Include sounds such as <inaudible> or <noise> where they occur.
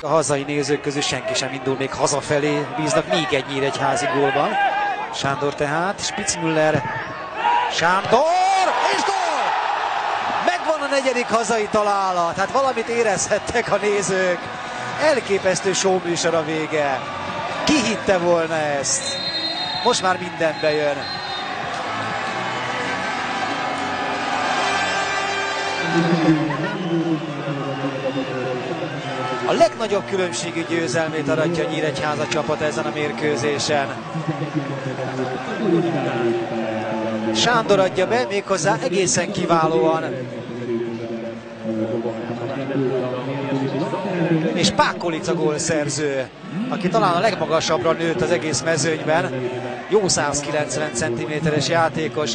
A hazai nézők közül senki sem indul még hazafelé, bíznak még egy nyíregyházi gólban. Sándor tehát, Spitzmüller, Sándor, és gól! Megvan a negyedik hazai találat, hát valamit érezhettek a nézők. Elképesztő showműsor a vége. Ki hitte volna ezt? Most már minden bejön. <laughs> A legnagyobb különbségű győzelmét aratja a Nyíregyháza csapat ezen a mérkőzésen. Sándor adja be, méghozzá egészen kiválóan. És Pákolica gólszerző, aki talán a legmagasabbra nőtt az egész mezőnyben. Jó 190 cm-es játékos.